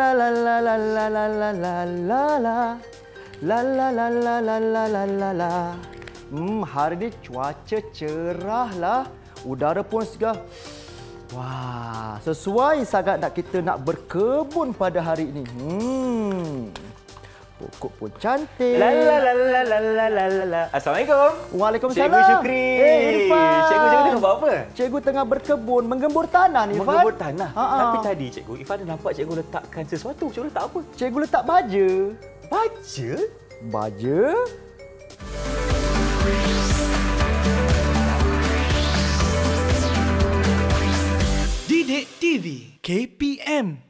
la la la la la la la la la la La la la la la la la la la Hmm, hari ni cuaca cerah lah. Udara pun segar. Wah, sesuai sangat nak kita nak berkebun pada hari ini. Hmm. Pokok pun cantik. La la la la la la la la. Assalamualaikum. Waalaikumsalam. Cikgu Syukri. Hey, Irfan. Cikgu cikgu tengah buat apa? Cikgu tengah berkebun, menggembur tanah ni, Irfan. Menggembur tanah. Ha-ha. Tapi tadi cikgu Irfan ada nampak cikgu letakkan sesuatu. Cikgu letak apa? Cikgu letak baja. Baja? Baja. Didik TV KPM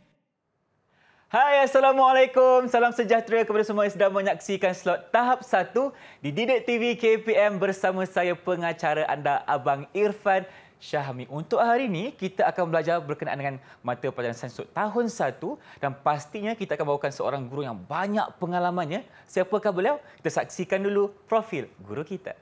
Hai Assalamualaikum. Salam sejahtera kepada semua yang sedang menyaksikan slot tahap 1 di Didik TV KPM bersama saya pengacara anda Abang Irfan Syahmi. Untuk hari ini kita akan belajar berkenaan dengan mata pelajaran sains tahun 1 dan pastinya kita akan bawakan seorang guru yang banyak pengalamannya. Siapakah beliau? Kita saksikan dulu profil guru kita.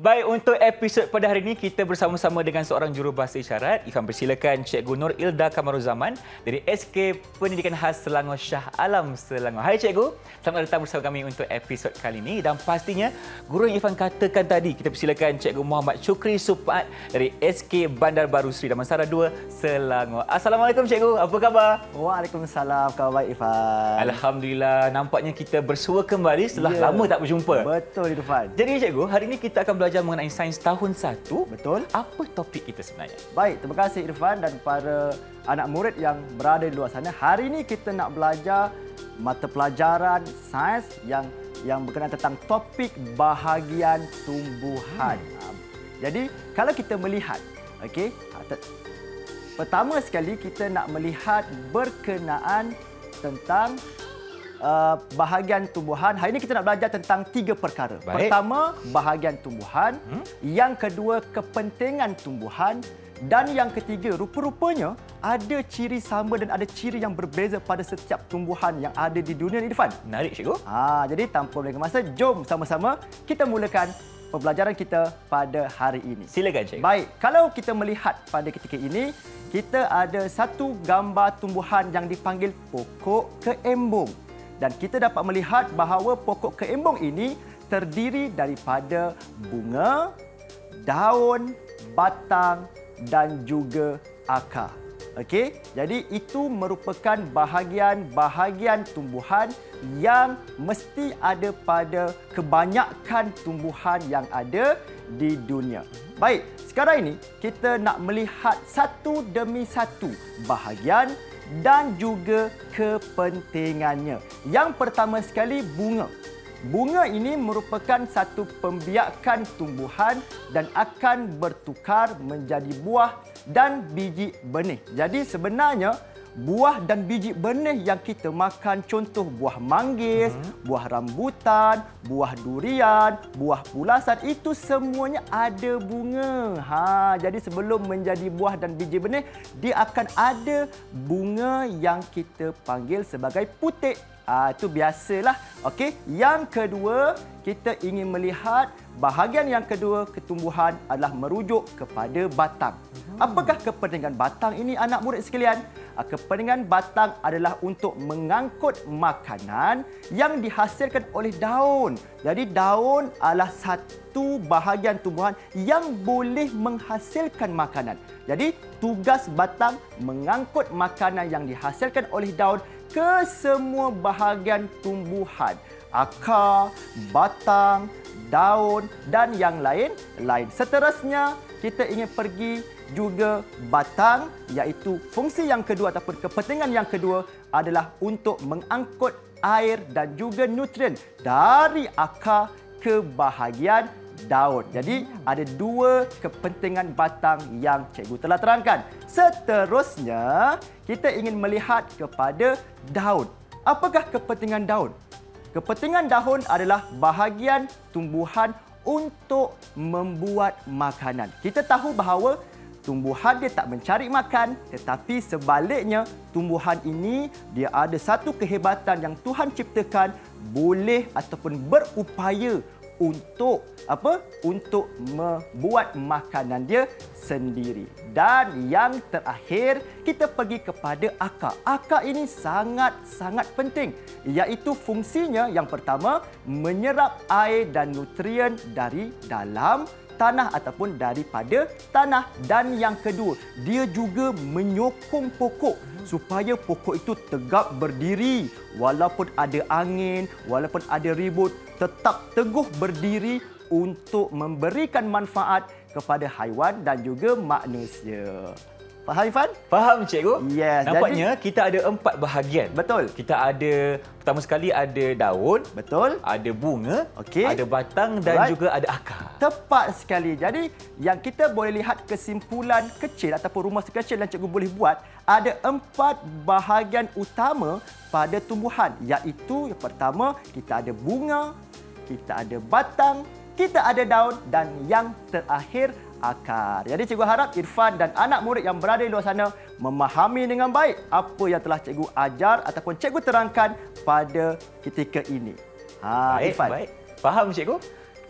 Baik, untuk episod pada hari ini kita bersama-sama dengan seorang jurubahasa isyarat. Ifan persilakan Cikgu Nur Ilda Kamaruzaman dari SK Pendidikan Khas Selangor Shah Alam Selangor. Hai Cikgu, selamat datang bersama kami untuk episod kali ini dan pastinya guru yang Ifan katakan tadi, kita persilakan Cikgu Muhammad Syukri Supat dari SK Bandar Baru Sri Damansara 2 Selangor. Assalamualaikum Cikgu, apa khabar? Waalaikumsalam, khabar baik Irfan. Alhamdulillah, nampaknya kita bersua kembali setelah Ya. lama tak berjumpa. Betul Irfan. Jadi Cikgu, hari ini kita akan belajar mengenai sains tahun 1. Betul. Apa topik kita sebenarnya? Baik, terima kasih Irfan dan para anak murid yang berada di luar sana. Hari ini kita nak belajar mata pelajaran sains yang yang berkenaan tentang topik bahagian tumbuhan. Hmm. Jadi, kalau kita melihat, okey, te- pertama sekali kita nak melihat berkenaan tentang uh, bahagian tumbuhan. Hari ini kita nak belajar tentang tiga perkara. Baik. Pertama, bahagian tumbuhan. Hmm? Yang kedua, kepentingan tumbuhan. Dan yang ketiga, rupa-rupanya ada ciri sama dan ada ciri yang berbeza pada setiap tumbuhan yang ada di dunia ni, Irfan. Menarik Cikgu. Ha, jadi tanpa melengah masa, jom sama-sama kita mulakan pembelajaran kita pada hari ini. Silakan Cikgu. Baik, kalau kita melihat pada ketika ini, kita ada satu gambar tumbuhan yang dipanggil pokok keembung. Dan kita dapat melihat bahawa pokok keembung ini terdiri daripada bunga, daun, batang dan juga akar. Okey, jadi itu merupakan bahagian-bahagian tumbuhan yang mesti ada pada kebanyakan tumbuhan yang ada di dunia. Baik, sekarang ini kita nak melihat satu demi satu bahagian dan juga kepentingannya. Yang pertama sekali bunga. Bunga ini merupakan satu pembiakan tumbuhan dan akan bertukar menjadi buah dan biji benih. Jadi sebenarnya buah dan biji benih yang kita makan contoh buah manggis, hmm. buah rambutan, buah durian, buah pulasan itu semuanya ada bunga. Ha jadi sebelum menjadi buah dan biji benih dia akan ada bunga yang kita panggil sebagai putik. Ah itu biasalah. Okey, yang kedua kita ingin melihat bahagian yang kedua ketumbuhan adalah merujuk kepada batang. Apakah kepentingan batang ini anak murid sekalian? Ah, Kepentingan batang adalah untuk mengangkut makanan yang dihasilkan oleh daun. Jadi daun adalah satu bahagian tumbuhan yang boleh menghasilkan makanan. Jadi tugas batang mengangkut makanan yang dihasilkan oleh daun ke semua bahagian tumbuhan. Akar, batang, daun dan yang lain-lain. Seterusnya, kita ingin pergi juga batang iaitu fungsi yang kedua ataupun kepentingan yang kedua adalah untuk mengangkut air dan juga nutrien dari akar ke bahagian daun. Jadi ada dua kepentingan batang yang cikgu telah terangkan. Seterusnya, kita ingin melihat kepada daun. Apakah kepentingan daun? Kepentingan daun adalah bahagian tumbuhan untuk membuat makanan. Kita tahu bahawa tumbuhan dia tak mencari makan tetapi sebaliknya tumbuhan ini dia ada satu kehebatan yang Tuhan ciptakan boleh ataupun berupaya untuk apa untuk membuat makanan dia sendiri. Dan yang terakhir kita pergi kepada akar akar ini sangat sangat penting iaitu fungsinya yang pertama menyerap air dan nutrien dari dalam tanah ataupun daripada tanah dan yang kedua dia juga menyokong pokok supaya pokok itu tegak berdiri walaupun ada angin walaupun ada ribut tetap teguh berdiri untuk memberikan manfaat kepada haiwan dan juga manusia. Faham Ifan? Faham cikgu? Yes, Nampaknya jadi, kita ada empat bahagian. Betul. Kita ada pertama sekali ada daun, betul, ada bunga, Okey. ada batang dan Alright. juga ada akar. Tepat sekali. Jadi yang kita boleh lihat kesimpulan kecil ataupun rumus kecil yang cikgu boleh buat ada empat bahagian utama pada tumbuhan iaitu yang pertama kita ada bunga, kita ada batang, kita ada daun dan yang terakhir akar. Jadi cikgu harap Irfan dan anak murid yang berada di luar sana memahami dengan baik apa yang telah cikgu ajar ataupun cikgu terangkan pada ketika ini. Ha, baik, Irfan. baik. Faham cikgu?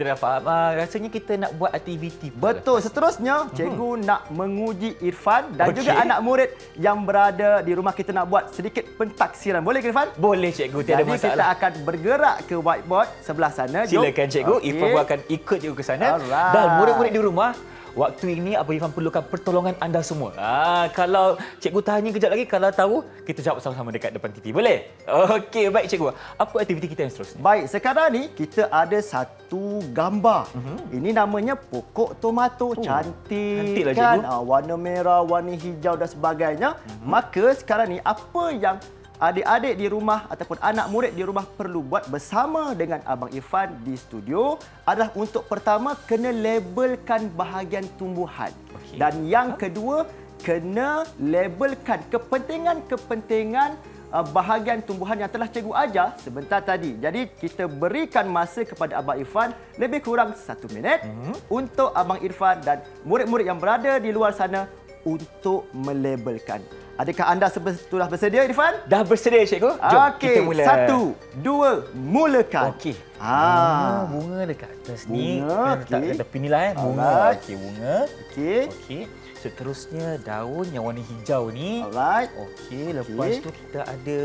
Kita dah faham. Uh, rasanya kita nak buat aktiviti. pula. Betul. Seterusnya, cikgu hmm. nak menguji Irfan dan Okey. juga anak murid yang berada di rumah kita nak buat sedikit pentaksiran. Boleh ke Irfan? Boleh cikgu, tiada Jadi masalah. kita akan bergerak ke whiteboard sebelah sana. Jom. Silakan cikgu. Okey. Ifan pun akan ikut cikgu ke sana. Alright. Dan murid-murid di rumah, waktu ini Abang Ifan perlukan pertolongan anda semua. Ah, kalau cikgu tanya kejap lagi, kalau tahu, kita jawab sama-sama dekat depan TV. Boleh? Okey, baik cikgu. Apa aktiviti kita yang seterusnya? Baik, sekarang ni kita ada satu gambar. Mhm. Ini namanya pokok tomato. cantik cantiklah, kan? cikgu. Ah, warna merah, warna hijau dan sebagainya. Mhm. Maka sekarang ni apa yang adik-adik di rumah ataupun anak murid di rumah perlu buat bersama dengan Abang Irfan di studio adalah untuk pertama kena labelkan bahagian tumbuhan. Okey. Dan yang kedua kena labelkan kepentingan-kepentingan uh, bahagian tumbuhan yang telah cikgu ajar sebentar tadi. Jadi kita berikan masa kepada Abang Irfan lebih kurang satu minit mm-hmm. untuk Abang Irfan dan murid-murid yang berada di luar sana untuk melabelkan. Adakah anda sudah bersedia Irfan? Dah bersedia cikgu? Jom Okey, kita mula. satu, dua, mulakan. Okey. Ah. Oh, bunga dekat atas ni. Bunga, Kan letak okey. kat tepi ni lah eh. Bunga. Okey, bunga. Okey. Okey. Seterusnya daun yang warna hijau ni. Alright. Okey, lepas Okey. tu kita ada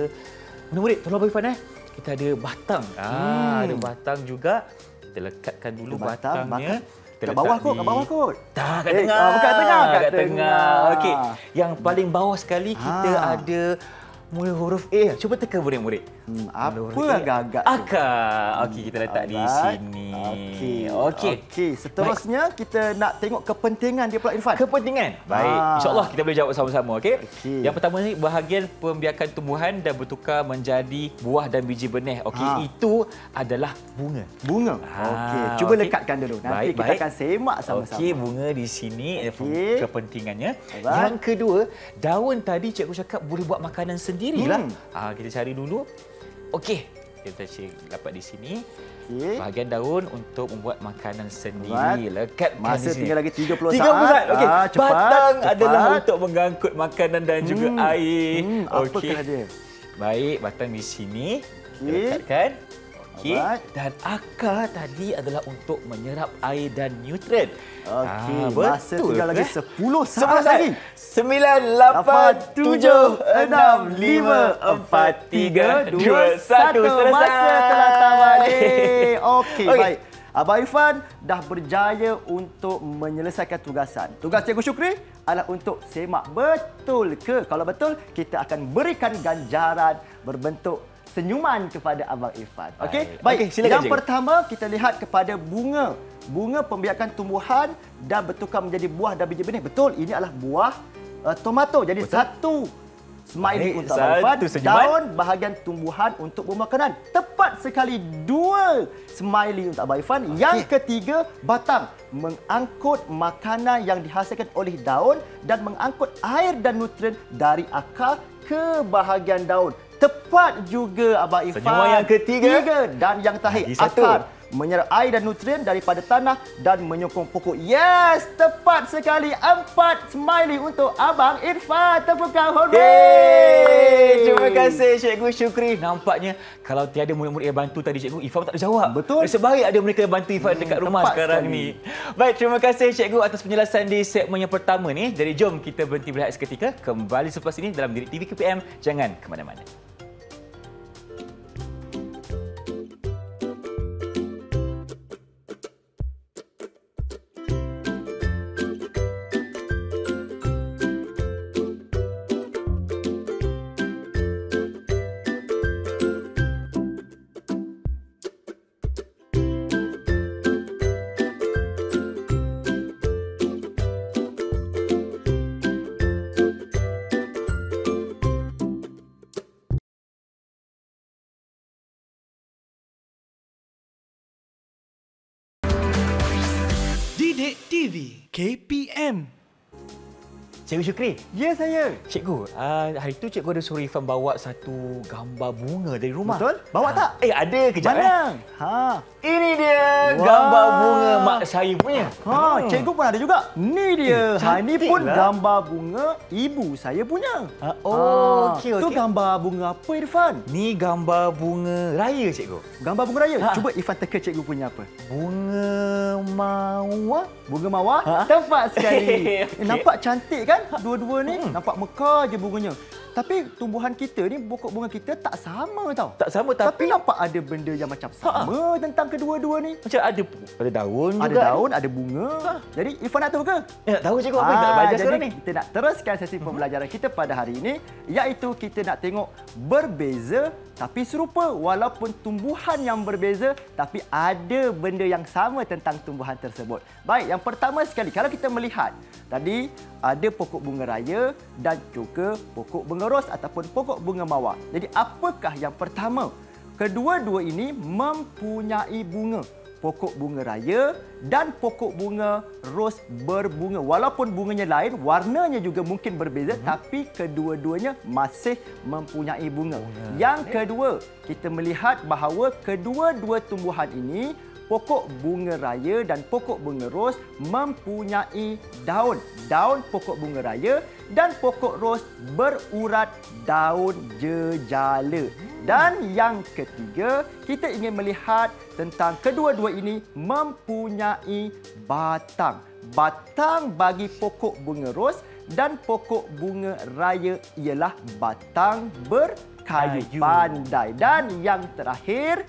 murid-murid tolong Abang Irfan eh. Kita ada batang. Ah, Hmm. ada batang juga. Kita lekatkan dulu Batang, batangnya. batang. Kita Kat bawah kot, kat bawah kot. Tak, kat Eh, tengah. ah, bukan kat tengah, kat kat tengah. tengah. Okey. Yang paling bawah sekali kita Ah. ada mula huruf A. Cuba tekan murid-murid. Hmm, apa A. agak-agak tu? Akar. Okey, kita letak di Alright. sini. Okey. Okey. Okey, seterusnya kita nak tengok kepentingan dia pula Irfan. Kepentingan. Baik. Ah. InsyaAllah kita boleh jawab sama-sama. Okey. Okey. Yang pertama ni bahagian pembiakan tumbuhan dan bertukar menjadi buah dan biji benih. Okey. Ah. Itu adalah bunga. Bunga. Ah, Okey, cuba okey. lekatkan dulu. Nanti Baik, kita baik. akan semak sama-sama. Okey, bunga di sini eh, Okey. kepentingannya. Alright. Yang kedua, daun tadi cikgu cakap boleh buat makanan sendirilah. Hmm. Ah, kita cari dulu. Okey, kita dapat di sini. Okey. Bahagian daun untuk membuat makanan sendiri. Lekatkan Masa di sini. tinggal lagi 30 30 saat. Okey. Ah, cepat, Batang cepat. adalah untuk mengangkut makanan dan juga Hmm. air. Hmm, Okey. apakah dia? Baik, batang di sini. Okey. Lekatkan. Okey. Dan akar tadi adalah untuk menyerap air dan nutrien. Okey, Ah, masa tinggal lagi 10 saat lagi. Sembilan, lapan, tujuh, enam, lima, empat, tiga, dua, satu. Selesai. Masa telah tamat. Okey, Okey. baik. Abang Irfan dah berjaya untuk menyelesaikan tugasan. Tugas Cikgu Syukri adalah untuk semak betul ke? Kalau betul, kita akan berikan ganjaran berbentuk senyuman kepada Abang Irfan. Okey? Baik. Okey, silakan, Yang Cikgu. pertama kita lihat kepada bunga. Bunga pembiakan tumbuhan dan bertukar menjadi buah dan biji benih. Betul, ini adalah buah uh, tomato. Jadi Betul. satu Smiley Baik, untuk Abang. Daun bahagian tumbuhan untuk pemakanan. Tepat sekali dua smiley untuk Abang Irfan. Yang ketiga, batang mengangkut makanan yang dihasilkan oleh daun dan mengangkut air dan nutrien dari akar ke bahagian daun. Tepat juga Abang Irfan. Senyuman yang ketiga. Tiga. Dan yang terakhir, akar menyerap air dan nutrien daripada tanah dan menyokong pokok. Yes, tepat sekali. Empat smiley untuk Abang Irfan. Tepukan! Yeay! Terima kasih Cikgu Syukri. Nampaknya kalau tiada murid-murid yang bantu tadi Cikgu, Ifan tak ada jawab. Betul. Nasib baik ada mereka yang bantu Ifan dekat rumah sekarang sekali. ni. Baik, terima kasih Cikgu atas penjelasan di segmen yang pertama ni. Jadi jom kita berhenti berehat seketika. Kembali selepas ini dalam Didik TV KPM. Jangan ke mana-mana. Cikgu Syukri. Ya, saya. Cikgu, uh, hari tu cikgu ada suruh Ifan bawa satu gambar bunga dari rumah. Betul? Bawa tak? Eh, ada kejap eh. Mana? Ha. Ini dia Wah. gambar bunga mak saya punya. Ha, cikgu pun ada juga. Ni dia. Eh, ha, ni cantik pun lah. gambar bunga ibu saya punya. Ah, oh, okey, Tu okey. gambar bunga apa Irfan? Ni gambar bunga raya cikgu. Gambar bunga raya. Ha. Cuba Irfan teka cikgu punya apa? Bunga mawar. Bunga mawar? Ha? Tepat sekali. Okey. eh, nampak cantik kan dua-dua ni? Hmm. Nampak mekar je bunganya. Tapi tumbuhan kita ni, pokok bunga kita tak sama tau. Tak sama Tapi, tapi, nampak ada benda yang macam sama tentang kedua-dua ni. macam ada ada daun Ada juga. daun, ada bunga. Jadi Irfan nak tahu ke? Eh, nak tahu cikgu apa yang nak belajar sekarang ni? kita nak teruskan sesi pembelajaran kita pada hari ini iaitu kita nak tengok berbeza tapi serupa walaupun tumbuhan yang berbeza tapi ada benda yang sama tentang tumbuhan tersebut. Baik, yang pertama sekali kalau kita melihat tadi ada pokok bunga raya dan juga pokok bunga ros ataupun pokok bunga mawar. Jadi apakah yang pertama? Kedua-dua ini mempunyai bunga pokok bunga raya dan pokok bunga ros berbunga. Walaupun bunganya lain, warnanya juga mungkin berbeza Mhm. tapi kedua-duanya masih mempunyai bunga. Yang kedua, kita melihat bahawa kedua-dua tumbuhan ini Pokok bunga raya dan pokok bunga ros mempunyai daun. Daun pokok bunga raya dan pokok ros berurat daun jejala. Dan yang ketiga, kita ingin melihat tentang kedua-dua ini mempunyai batang. Batang bagi pokok bunga ros dan pokok bunga raya ialah batang berkayu Kayu. pandai. Dan yang terakhir,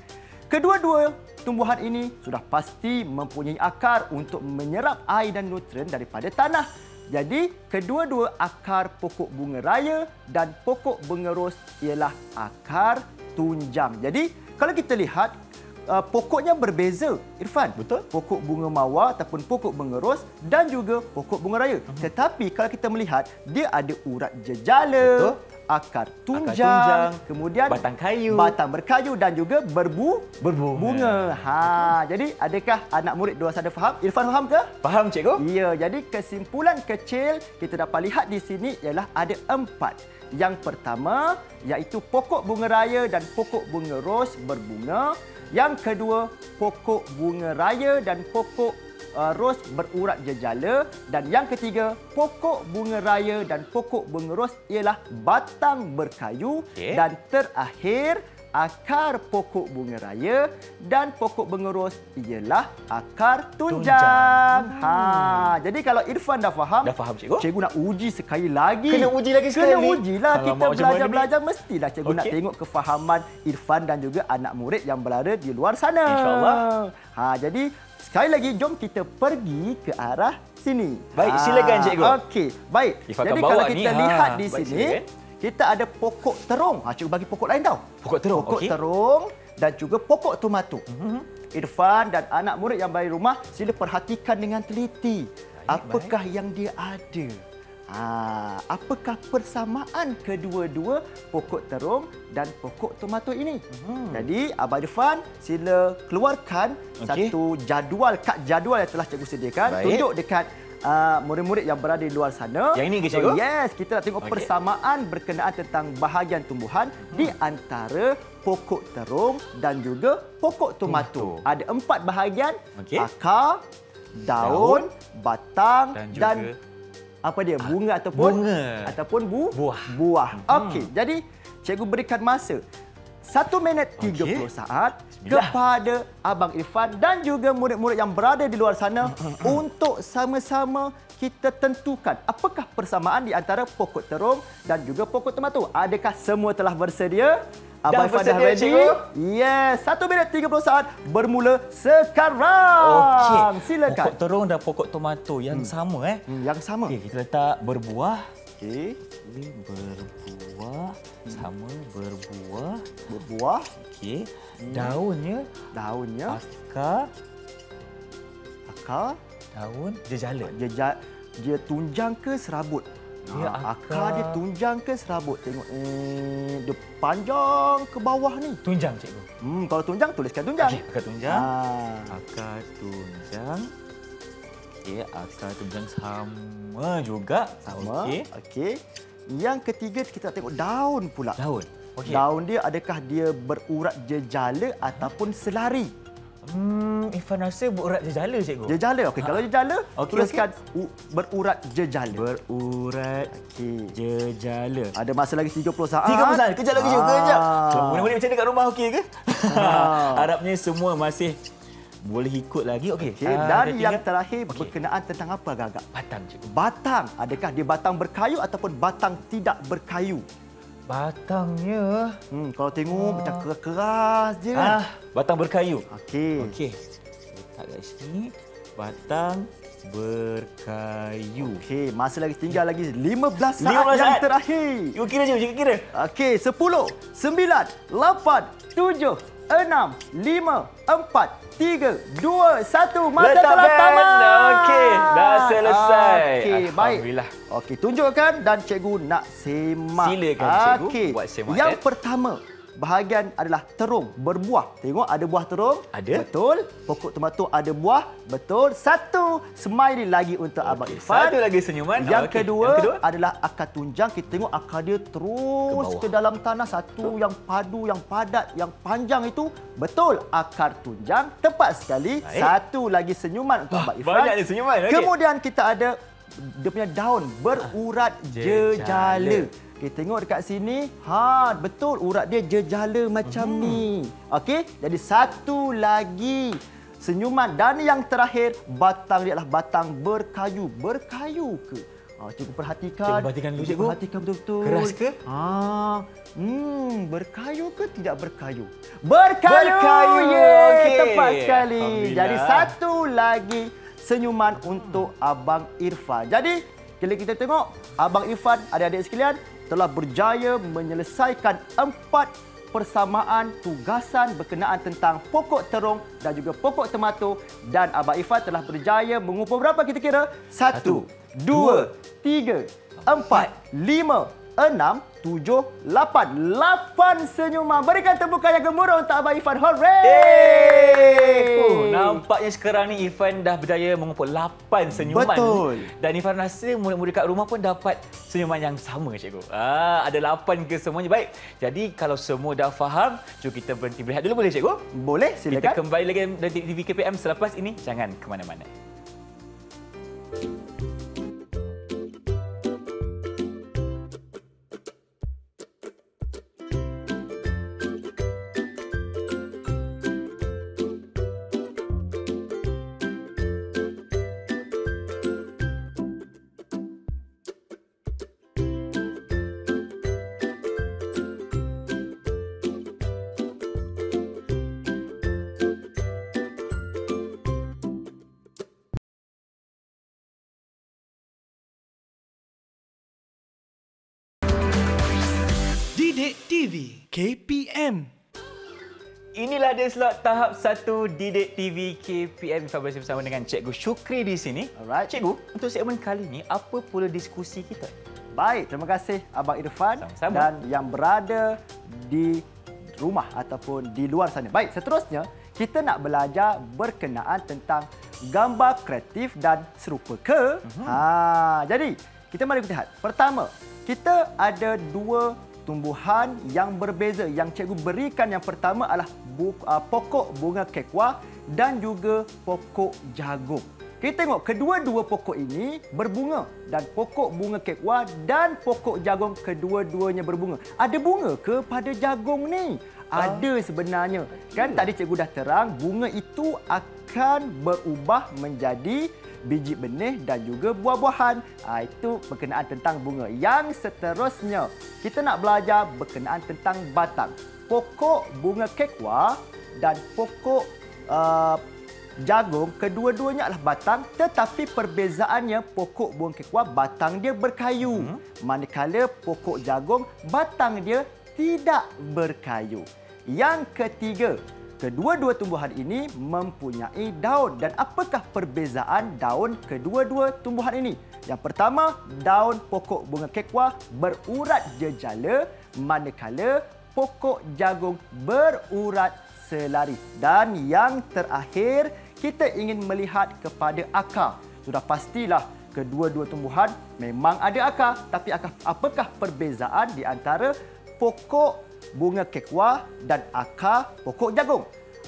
kedua-dua tumbuhan ini sudah pasti mempunyai akar untuk menyerap air dan nutrien daripada tanah. Jadi, kedua-dua akar pokok bunga raya dan pokok bunga ros ialah akar tunjang. Jadi, kalau kita lihat uh, pokoknya berbeza, Irfan. Betul. Pokok bunga mawar ataupun pokok bunga ros dan juga pokok bunga raya. Tetapi kalau kita melihat, dia ada urat jejala, Betul. Akar tunjang, tunjang, kemudian batang kayu. batang berkayu dan juga berbu Berbunga. bunga. Ha, jadi adakah anak murid dua sana faham? Irfan faham ke? Faham cikgu? Ya, jadi kesimpulan kecil kita dapat lihat di sini ialah ada empat. Yang pertama iaitu pokok bunga raya dan pokok bunga ros berbunga. Yang kedua, pokok bunga raya dan pokok uh, ros berurat jejala. Dan yang ketiga, pokok bunga raya dan pokok bunga ros ialah batang berkayu. Okey. Dan terakhir, akar pokok bunga raya dan pokok bunga ros ialah akar tunjang. Tunjang. Ha, jadi kalau Irfan dah faham, Dah faham cikgu? Cikgu nak uji sekali lagi. Kena uji lagi sekali? Kena ujilah. Alamak, Kita belajar-belajar mestilah cikgu nak Okey. tengok kefahaman Irfan dan juga anak murid yang berada di luar sana. InsyaAllah. Ha, jadi sekali lagi jom kita pergi ke arah sini. Baik, Ha, silakan, cikgu. Okey, baik. Jadi kalau ni. kita Ha, lihat di baik, sini, silakan. kita ada pokok terung. Ha, cikgu bagi pokok lain tau. Pokok terung, Pokok okey. terung dan juga pokok tomato. Mhm. Irfan dan anak murid yang di rumah sila perhatikan dengan teliti. Apakah yang dia ada? Ah, apakah persamaan kedua-dua pokok terung dan pokok tomato ini? Hmm. Jadi, Abang Irfan sila keluarkan Okey. satu jadual, kad jadual yang telah cikgu sediakan. Baik. Tunjuk dekat uh, murid-murid yang berada di luar sana. Yang ini ke, cikgu? So, yes, kita nak tengok Okey. persamaan berkenaan tentang bahagian tumbuhan di antara pokok terung dan juga pokok tomato. Tomato. Ada empat bahagian. Okey. Akar, daun, batang Dan juga dan apa dia bunga ataupun bunga. ataupun bu Buah. buah. Okey, jadi cikgu berikan masa 1 minit 30 Okey. saat Bismillah. kepada abang Irfan dan juga murid-murid yang berada di luar sana untuk sama-sama kita tentukan apakah persamaan di antara pokok terung dan juga pokok tomato. Adakah semua telah bersedia? Abang Irfan dah ready? cikgu? Yes, 1 minit 30 saat bermula sekarang. Okey. Silakan. Pokok terung dan pokok tomato yang sama eh. Hmm, yang sama. Okey, kita letak berbuah. Okey. Okey, berbuah. Sama berbuah. Berbuah, Okey. Daunnya, daunnya, akar, akar, daun, dia jala. dia dia tunjang ke serabut? Dia Ah, akar- akar dia tunjang ke serabut? Tengok eh dia panjang ke bawah ni. Tunjang cikgu. Hmm kalau tunjang tuliskan tunjang. Okey, akar tunjang. Ah. Akar tunjang. Okey, akar tunjang sama juga. Sama. Okey. Okey. Yang ketiga kita tengok daun pula. Daun. Okey. Daun dia adakah dia berurat jejala ataupun selari? Hmm, Ifan rasa berurat jejala cikgu. Jejala. Okey, kalau jejala Okey, tuliskan u- berurat jejala. Berurat Okey. jejala. Ada masa lagi 30 saat. 30 saat. Kejap lagi cikgu, kejap. Ah. Murid-murid macam ni kat rumah okey ke? Ah. Harapnya semua masih boleh ikut lagi. Okey. Okey, Ah, dan dah yang tinggal. terakhir Okey. berkenaan tentang apa agak-agak? batang cikgu. Batang. Adakah dia batang berkayu ataupun batang tidak berkayu? Batangnya Hmm, kalau tengok macam keras-keras je kan? ah, batang berkayu. Okey. Okey. Letak kat sini batang berkayu. Okey, masa lagi tinggal lagi 15 saat 15 yang saat. terakhir. Cikgu kira je, cikgu kira. Okey, 10, 9, 8, 7, 6, 5, 4, 3, 2, 1. Masa Letak telah band. tamat. Okey, dah selesai. Okey, baik. Alhamdulillah. Okey, tunjukkan dan cikgu nak semak. Silakan, cikgu, Okey. buat semak, Yang eh. pertama, bahagian adalah terung, berbuah. Tengok ada buah terung? Ada. Betul. Pokok tomato ada buah? Betul. Satu smiley lagi untuk Abang Irfan. Satu lagi senyuman. Yang, Okey, kedua, yang kedua. adalah akar tunjang. Kita tengok akar dia terus Ke ke, dalam tanah. Satu yang padu, yang padat, yang panjang itu. Betul, akar tunjang. Tepat sekali. Baik. Satu lagi senyuman untuk Wah, Abang Irfan. banyak ni senyuman. Okey. Kemudian kita ada dia punya daun berurat Jejala. jejala. Okey, tengok dekat sini. Ha, betul urat dia jejala macam Hmm. ni. Okey, jadi satu lagi senyuman dan yang terakhir batang dia adalah batang berkayu. Berkayu ke? Ha, cikgu perhatikan. Cikgu perhatikan dulu, cikgu. Perhatikan betul-betul. Keras ke? Ha, hmm, berkayu ke tidak berkayu? Berkayu. Berkayu. Yeay, Okey. tepat sekali. Jadi satu lagi senyuman untuk Abang Irfan. Jadi, bila kita tengok Abang Irfan, adik-adik sekalian, telah berjaya menyelesaikan empat persamaan tugasan berkenaan tentang pokok terung dan juga pokok tomato dan Abang Irfan telah berjaya mengumpul berapa kita kira? Satu, dua, tiga, empat, lima, enam, tujuh, lapan. Lapan senyuman. Berikan tepukan yang gemuruh untuk Abang Irfan. Hooray! Oh, nampaknya sekarang ni Irfan dah berjaya mengumpul 8 senyuman. Betul. Dan Irfan rasa murid-murid kat rumah pun dapat senyuman yang sama cikgu. Ah, ada 8 ke semuanya. Baik. Jadi kalau semua dah faham, jom kita berhenti berehat dulu boleh cikgu? Boleh, Kita silakan. kembali lagi dari TV KPM selepas ini. Jangan ke mana-mana. Didik TV KPM inilah dia slot tahap 1 Didik TV KPM Kita bersama dengan Cikgu Syukri di sini. Alright. Cikgu, untuk segmen kali ini, apa pula diskusi kita? Baik, terima kasih Abang Irfan Sama-sama. dan yang berada di rumah ataupun di luar sana. Baik, seterusnya kita nak belajar berkenaan tentang gambar kreatif dan serupa ke? Mhm. Ha, jadi kita mari kita lihat. Pertama, kita ada dua tumbuhan yang berbeza yang cikgu berikan yang pertama adalah uh, pokok bunga kekwa dan juga pokok jagung. Kita tengok kedua-dua pokok ini berbunga dan pokok bunga kekwa dan pokok jagung kedua-duanya berbunga. Ada bunga ke pada jagung ni? Ada sebenarnya. Kan tadi cikgu dah terang bunga itu akan berubah menjadi biji benih dan juga buah-buahan. Ha, itu berkenaan tentang bunga. Yang seterusnya, kita nak belajar berkenaan tentang batang. Pokok bunga kekwa dan pokok uh, jagung, kedua-duanya adalah batang tetapi perbezaannya pokok bunga kekwa batang dia berkayu. Hmm. Manakala pokok jagung batang dia tidak berkayu. Yang ketiga, Kedua-dua tumbuhan ini mempunyai daun dan apakah perbezaan daun kedua-dua tumbuhan ini? Yang pertama, daun pokok bunga kekwa berurat jejala manakala pokok jagung berurat selari. Dan yang terakhir, kita ingin melihat kepada akar. Sudah pastilah kedua-dua tumbuhan memang ada akar, tapi apakah perbezaan di antara pokok bunga kekwa dan akar pokok jagung.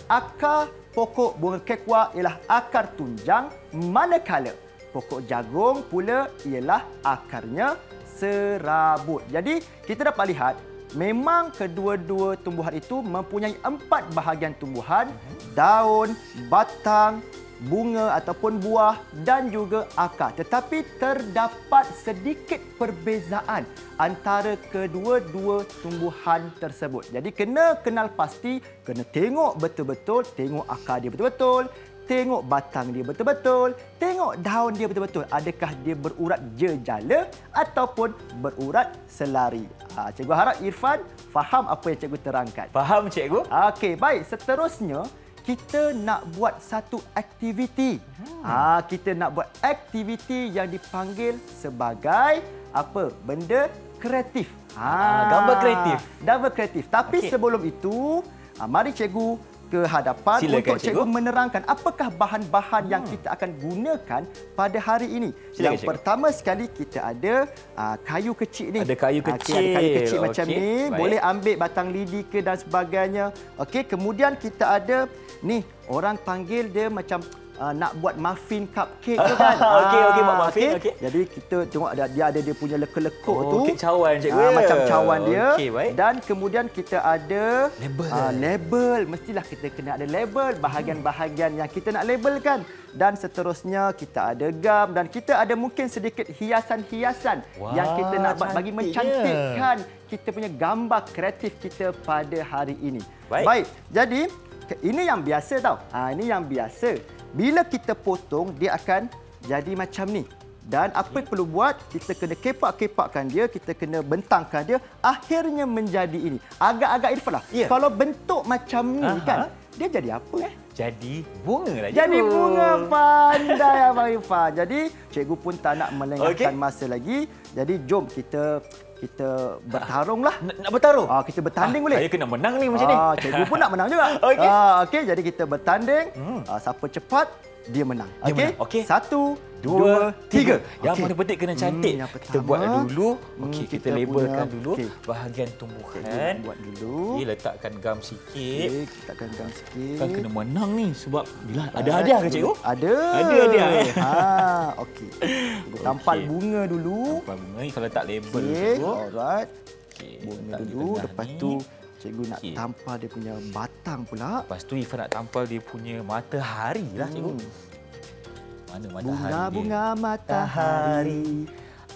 Akar pokok bunga kekwa ialah akar tunjang manakala pokok jagung pula ialah akarnya serabut. Jadi kita dapat lihat memang kedua-dua tumbuhan itu mempunyai empat bahagian tumbuhan, daun, batang, bunga ataupun buah dan juga akar. Tetapi terdapat sedikit perbezaan antara kedua-dua tumbuhan tersebut. Jadi kena kenal pasti, kena tengok betul-betul, tengok akar dia betul-betul, tengok batang dia betul-betul, tengok daun dia betul-betul. Adakah dia berurat jejala ataupun berurat selari. Ha, cikgu harap Irfan faham apa yang cikgu terangkan. Faham, Cikgu? Okey, baik. Seterusnya, kita nak buat satu aktiviti. Hmm. Ha, kita nak buat aktiviti yang dipanggil sebagai apa? Benda kreatif. Ah, gambar kreatif. Gambar kreatif. Tapi Okey. sebelum itu, ha, mari cikgu ke hadapan Silakan, untuk cikgu, cikgu. menerangkan apakah bahan-bahan yang kita akan gunakan pada hari ini. Silakan, yang cikgu. pertama sekali kita ada uh, kayu kecil ni. Ada kayu Ah, okey, ada kayu kecil. kecil macam Okey, ni. baik. Boleh ambil batang lidi ke dan sebagainya. Okey, kemudian kita ada ni orang panggil dia macam uh, nak buat muffin cupcake tu kan. Okey, okey, buat Ah, muffin, okey. Jadi kita tengok ada dia ada dia punya lekuk-lekuk Oh, tu. kek cawan, cikgu, ya? macam cawan dia. Okey, baik. Dan kemudian kita ada Label. ah, label. Mestilah kita kena ada label bahagian-bahagian yang kita nak labelkan. Dan seterusnya kita ada gam dan kita ada mungkin sedikit hiasan-hiasan Wah, yang kita nak buat bagi mencantikkan kita punya gambar kreatif kita pada hari ini. Baik. Baik. Jadi ini yang biasa tau. Ha, ini yang biasa. Bila kita potong dia akan jadi macam ni. Dan apa yang perlu buat, kita kena kepak-kepakkan dia, kita kena bentangkan dia, akhirnya menjadi ini. Agak-agak Irfan lah. Ya. Kalau bentuk macam ni Aha. kan, dia jadi apa eh? Jadi bunga lah. Jadi bunga pandai Abang Irfan. Jadi cikgu pun tak nak melengahkan Okey. masa lagi. Jadi jom kita kita bertarunglah. Nak, nak bertaruh? Ah, kita bertanding boleh? Saya kena menang ni macam ni. Ah, cikgu pun nak menang juga. Okey. Ah, okey, jadi kita bertanding. Hmm. Ah, siapa cepat dia menang. Dia Okey. menang. Okey. Satu, Dua, tiga. Yang Okey. mana penting kena cantik. Hmm, yang kita pertama, buat dulu. hmm, Okey, kita, kita labelkan punya- dulu okey. bahagian tumbuhan. buat dulu. Okey, letakkan gam sikit. Okey, kita akan gam sikit. Kan kena menang ni sebab bila ada hadiah ke cikgu? Ada. Ada hadiah, eh? Ha, okey. Cikgu tampal bunga dulu. Tampal bunga ni kalau letak label Okey, cikgu. alright. Okey, Bunga dulu, lepas ni. tu cikgu nak Okey. tampal dia punya batang pula. Lepas tu Ifan nak tampal dia punya matahari lah cikgu. Hmm. Mana matahari Bunga-bunga matahari.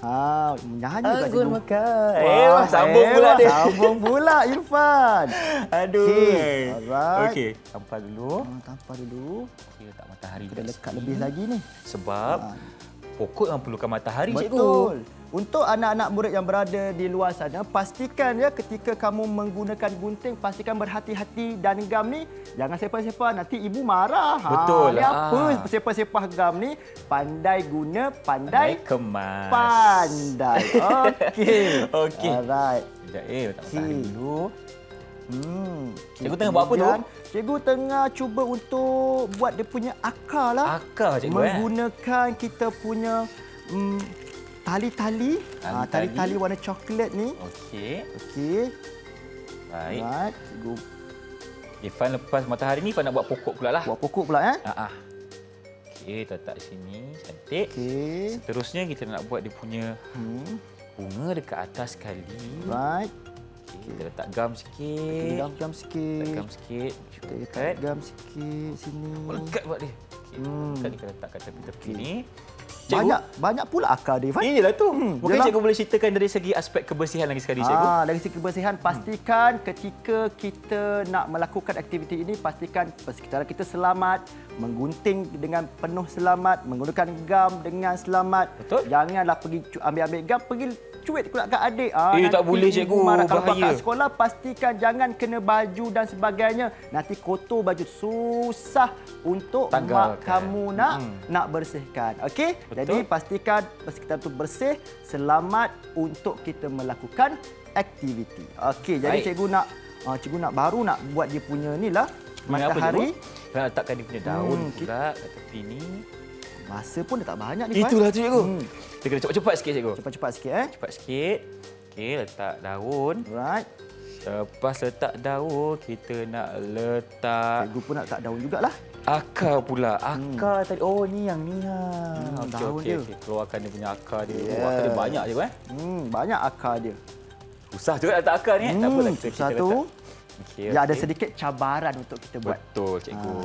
Ha, nyanyi dia? pula Anggun cikgu. mekar. Eh, sambung pula eh, dia. Sambung pula Irfan. Aduh. Okey, alright. Okey, tampal dulu. Ha, tampal dulu. Okey, letak matahari Kita lekat sini. lebih lagi ni. Sebab Ha. pokok yang perlukan matahari cikgu. Betul. Untuk anak-anak murid yang berada di luar sana, pastikan ya ketika kamu menggunakan gunting, pastikan berhati-hati dan gam ni jangan sepah-sepah nanti ibu marah. Betul. Ha, apa Ah. sepah-sepah gam ni? Pandai guna, pandai, Pandai kemas. pandai. Okey. Okey. Alright. Sekejap, eh, Okey. matahari dulu. Hmm. Cikgu tengah buat apa tu? Cikgu tengah cuba untuk buat dia punya akar lah. Akar, cikgu, eh? Menggunakan kita punya mm, tali-tali. Ah, Tali-tali. Tali-tali warna coklat ni. Okey. Okey. Baik. Right. Cikgu Irfan lepas matahari ni, Irfan nak buat pokok pula lah. buat pokok pula eh. Ah, ah. Okey, letak sini. Cantik. Okey. Seterusnya kita nak buat dia punya Hmm. bunga dekat atas sekali. Right. Okey, kita letak gam sikit. Kita gam-gam sikit. Letak gam sikit. Kita letak gam sikit sini. Lekat buat dia. Okey, Hmm. kita letak kat tepi-tepi Okey. ni. Banyak banyak pula akar dia, Ifan. Iyalah tu. Hmm, Mungkin yelah. cikgu boleh ceritakan dari segi aspek kebersihan lagi sekali cikgu. Ah, dari segi kebersihan pastikan ketika kita nak melakukan aktiviti ini pastikan persekitaran kita selamat, menggunting dengan penuh selamat, menggunakan gam dengan selamat. Betul. Janganlah pergi ambil-ambil gam pergi cuit pula kat adik. Ah, Eh, tak boleh, cikgu. Marah. Kalau kat sekolah pastikan jangan kena baju dan sebagainya. Nanti kotor baju susah untuk mak Tanggalkan. kamu nak Hmm. nak bersihkan. Okey? Betul. Jadi pastikan persekitaran itu bersih, selamat untuk kita melakukan aktiviti. Okey, jadi cikgu nak uh, cikgu nak baru nak buat dia punya ni lah Punya apa, matahari. nak letakkan dia punya daun Hmm, pula kat tepi ni. Masa pun dah tak banyak ni. Itulah tu cikgu. Hmm. Kita kena cepat-cepat sikit cikgu. Cepat-cepat sikit eh. Cepat sikit. Okey, letak daun. Right. Lepas letak daun, kita nak letak Cikgu pun nak letak daun jugalah. Akar pula. Akar tadi. Oh, ni yang ni ha. Hmm, Okey, daun okey, dia. okey. Keluarkan dia punya akar dia. Yes. Oh, akar dia banyak je eh. Hmm, banyak akar dia. Susah juga letak akar ni. eh. tak Hmm, apalah kita, susah kita tu. letak. Okey, Ya ada sedikit cabaran untuk kita buat. Betul, cikgu.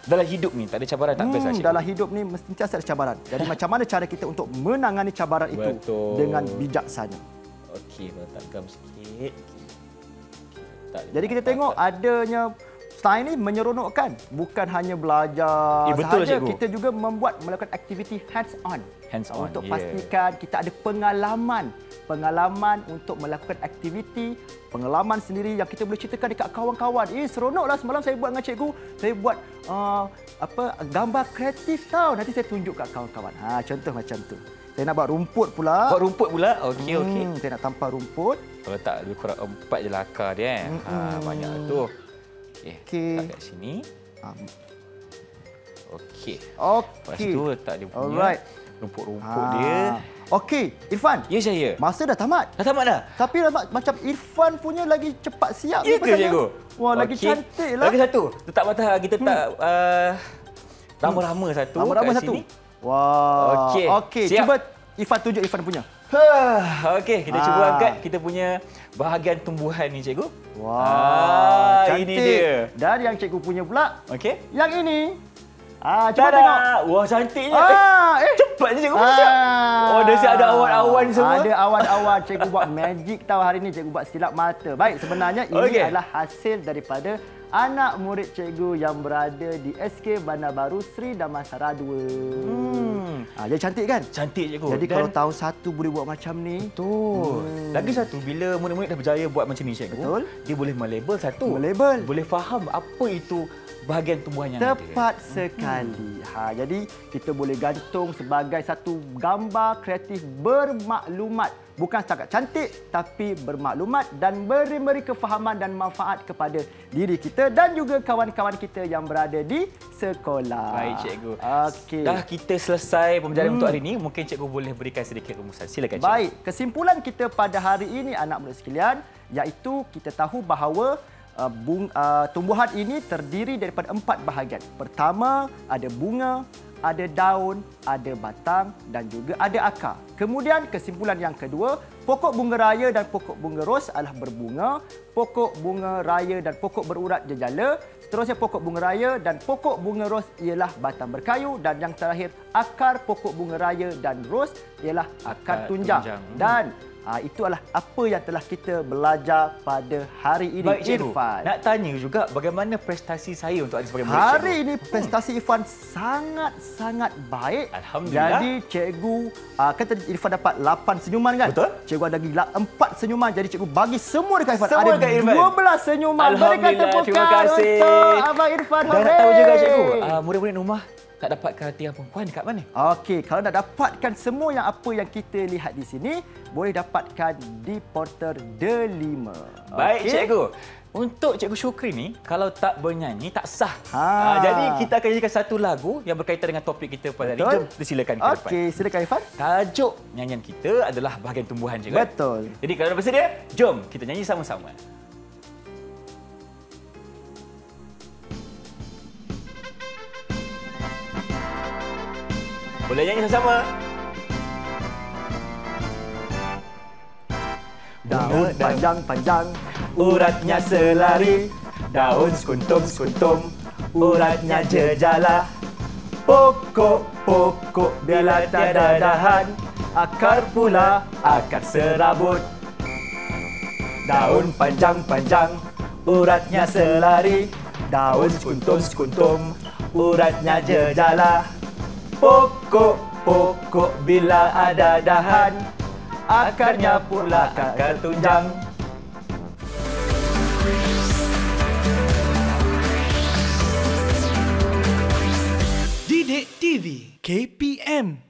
Dalam hidup ni tak ada cabaran tak best lah Hmm, cikgu. dalam hidup ni mesti sentiasa ada cabaran. Jadi macam mana cara kita untuk menangani cabaran itu Betul. dengan bijaksana. Okey, letak gam sikit. Letak dia Jadi kita tengok adanya style ini menyeronokkan. Bukan hanya belajar Eh, betul, sahaja, cikgu. kita juga membuat melakukan aktiviti hands on. Hands on, Untuk yeah. pastikan kita ada pengalaman. Pengalaman untuk melakukan aktiviti, pengalaman sendiri yang kita boleh ceritakan dekat kawan-kawan. Eh, seronoklah semalam saya buat dengan cikgu. Saya buat uh, apa gambar kreatif tau. Nanti saya tunjuk kat kawan-kawan. Ha, contoh macam tu. Saya nak buat rumput pula. Buat rumput pula. Okey, Hmm, okey. Saya nak tampar rumput. Kalau letak lebih kurang empat je lah akar dia. Eh. Ha, Mm-mm. banyak tu. Okey, Okey. letak kat sini. Ah, Okey. Lepas Okey. tu letak dia punya Alright. rumput-rumput Ah. dia. Okey, Irfan. Ya, saya. Masa dah tamat. Dah tamat dah? Tapi ma- macam Irfan punya lagi cepat siap Ya ke, cikgu? Wah, lagi Okey. cantik lah. Lagi satu. Letak matahari. Kita tak uh, rama-rama satu Rama-rama satu. sini. Wah. Okey, Okey, cuba Irfan tunjuk Irfan punya. Okey, kita cuba Ah. angkat kita punya bahagian tumbuhan ni, cikgu. Wah, Ah, ini dia. Dan yang cikgu punya pula, Okey. yang ini. Ah, cuba Tada! tengok. Wah, cantiknya. Ah, eh. Cepat je cikgu macam. Oh, dah siap ada awan-awan semua. Ada awan-awan. Cikgu buat magic tahu hari ni. Cikgu buat silap mata. Baik, sebenarnya ini Okey. adalah hasil daripada anak murid cikgu yang berada di SK Bandar Baru Sri Damansara 2. Hmm. Ah, dia cantik kan? Cantik cikgu. Jadi Dan- kalau tahu satu boleh buat macam ni. Betul. Hmm. Lagi satu, bila murid-murid dah berjaya buat macam ni, cikgu, Betul. dia boleh melabel satu. Melabel. Boleh faham apa itu bahagian tumbuhan yang Tepat ada. sekali. Ha, jadi kita boleh gantung sebagai satu gambar kreatif bermaklumat. Bukan setakat cantik tapi bermaklumat dan beri-beri kefahaman dan manfaat kepada diri kita dan juga kawan-kawan kita yang berada di sekolah. Baik, cikgu. Okey. Dah kita selesai pembelajaran Hmm. untuk hari ini, mungkin cikgu boleh berikan sedikit rumusan. Silakan, cikgu. Baik, kesimpulan kita pada hari ini anak murid sekalian iaitu kita tahu bahawa uh, bung, uh, tumbuhan ini terdiri daripada empat bahagian. Pertama, ada bunga, ada daun, ada batang dan juga ada akar. Kemudian kesimpulan yang kedua, pokok bunga raya dan pokok bunga ros adalah berbunga, pokok bunga raya dan pokok berurat jejala, seterusnya pokok bunga raya dan pokok bunga ros ialah batang berkayu dan yang terakhir akar pokok bunga raya dan ros ialah akar, Akar tunjang. tunjang. Dan Ah itu adalah apa yang telah kita belajar pada hari ini Baik, cikgu. Irfan. Nak tanya juga bagaimana prestasi saya untuk ada sebagai murid Hari cikgu? ini prestasi Irfan sangat-sangat baik. Alhamdulillah. Jadi cikgu uh, kan tadi Irfan dapat 8 senyuman kan? Betul. Cikgu ada lagi 4 senyuman. Jadi cikgu bagi semua dekat Irfan. Semua ada dekat Irfan. 12 senyuman. Berikan Alhamdulillah, tepukan terima kasih. untuk Abang Irfan. Dan nak tahu juga cikgu, uh, murid-murid rumah nak dapatkan hati yang perempuan dekat mana? Okey, kalau nak dapatkan semua yang apa yang kita lihat di sini, boleh dapatkan di portal The5. Baik, Okey? cikgu. Untuk Cikgu Syukri ni, kalau tak bernyanyi, tak sah. Ha. Ah, jadi kita akan nyanyikan satu lagu yang berkaitan dengan topik kita pada hari ini. Jom, kita silakan ke depan. Okey, silakan Irfan. Tajuk nyanyian kita adalah bahagian tumbuhan je kan? Betul. Jadi kalau dah bersedia, jom kita nyanyi sama-sama. Boleh nyanyi sama-sama? Daun panjang-panjang, Uratnya selari, daun sekuntum-sekuntum, uratnya jejala. Pokok-pokok bila tiada dahan, akar pula akar serabut. Daun panjang-panjang, uratnya selari, daun sekuntum-sekuntum, uratnya jejala. Pokok-pokok bila ada dahan, akarnya pula akar tunjang. Didik TV KPM